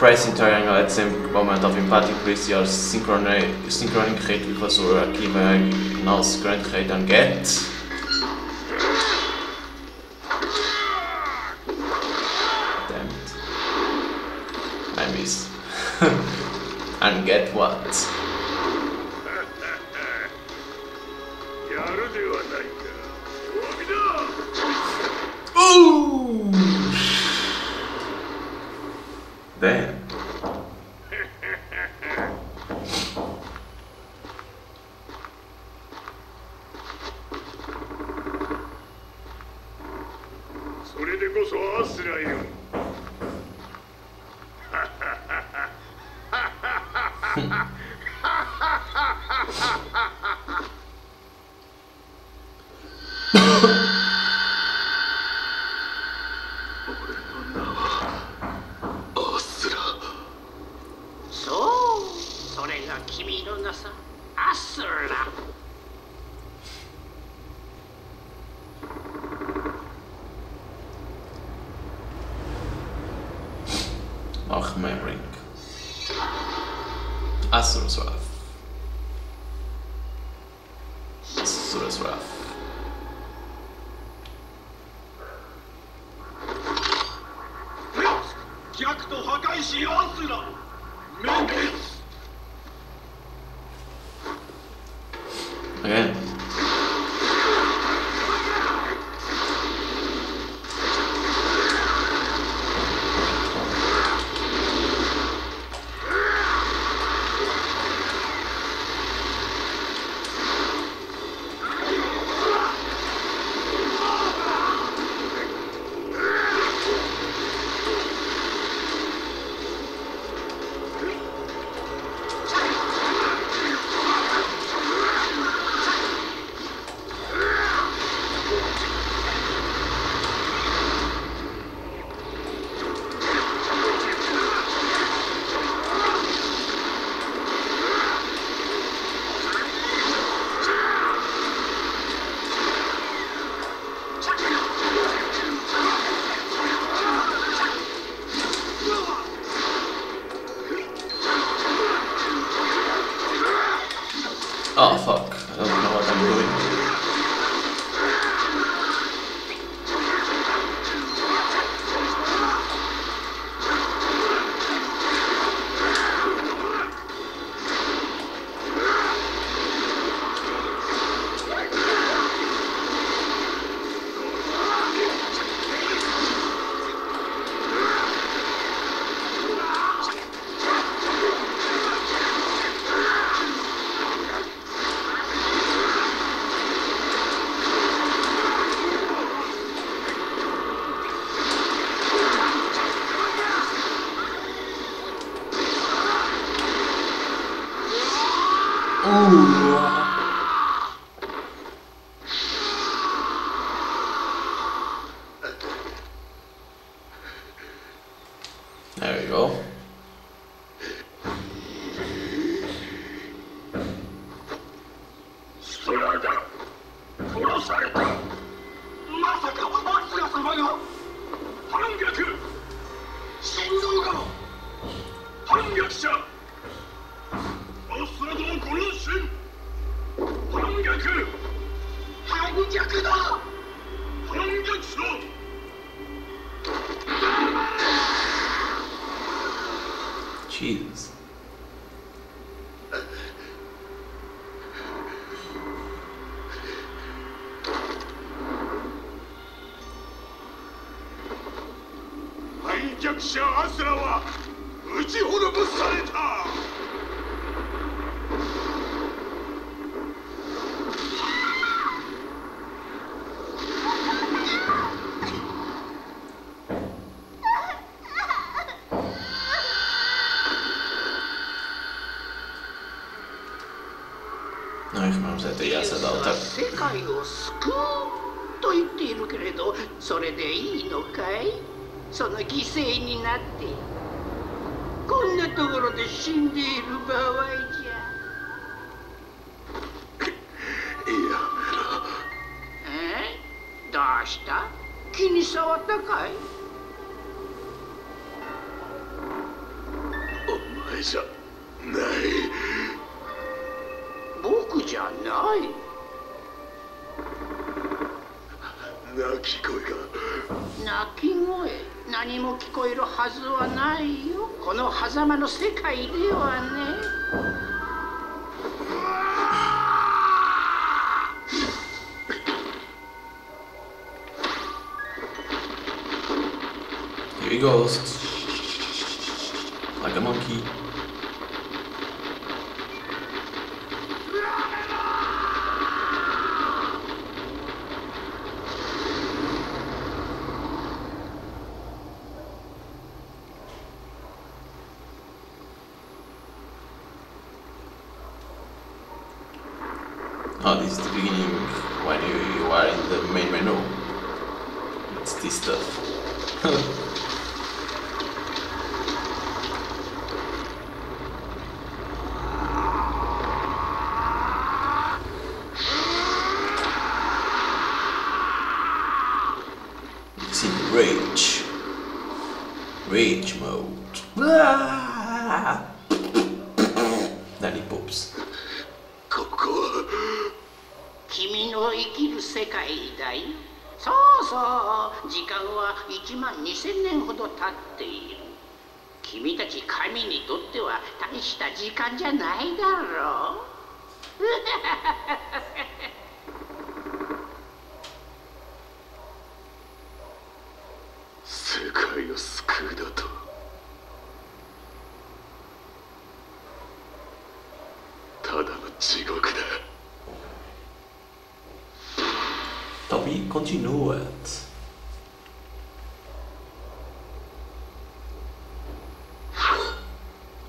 Pressing triangle at the same moment of impact increase your synchronic, rate because your keyboard now current rate and get. Damn it. I miss. and get what? これでこそアスラよ Azur's Wrath. Azur's Wrath. 逆と破壊しアスラ面 Oh fuck. There we go. Jesus. 反逆者アスラは撃ち滅ぼされた世界を救うと言っているけれどそれでいいのかい？その犠牲になって。こんなところで死んでいる場合じゃ。え？どうした？気に障ったかい？俺じゃない。僕じゃない鳴き声が。鳴き声。何も聞こえるはずはないよ。この狭間の世界ではね。Here he goes. Like a monkey. Oh, this is the beginning when you, you are in the main menu. It's this stuff. it's in rage. Rage mode. Then Danny Pops. 君の生きる世界だよそうそう時間は1万2000年ほど経っている。君たち神にとっては大した時間じゃないだろう。世界を救うだと。Continuat.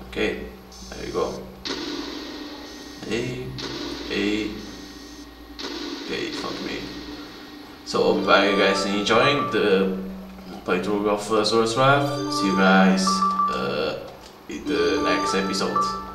Okay, there you go. Hey, hey, okay, fuck me. So, hope you guys enjoying the playthrough of uh, Source Wrath. See you guys uh, in the next episode.